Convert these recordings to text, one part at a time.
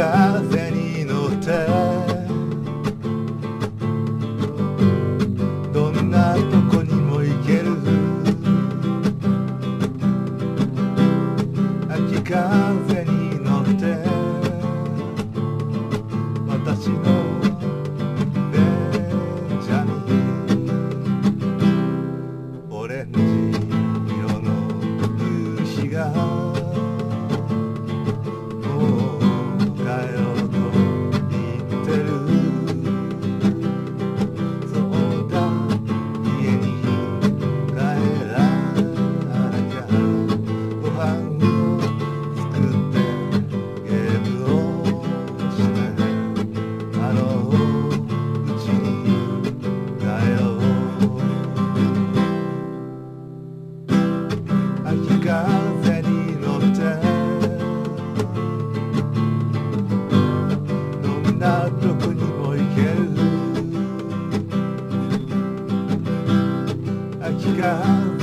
風に乗ってどんなとこにも行ける。空きなどこにも行ける秋か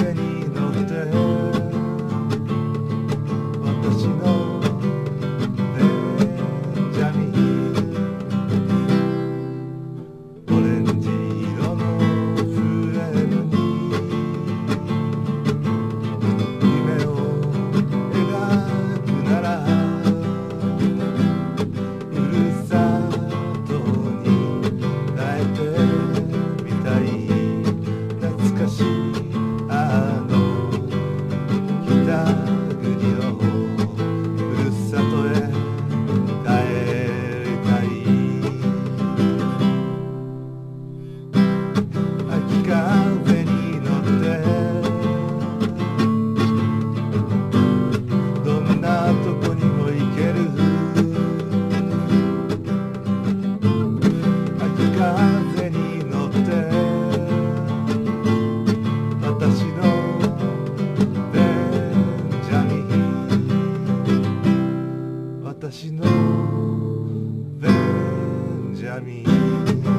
I mean.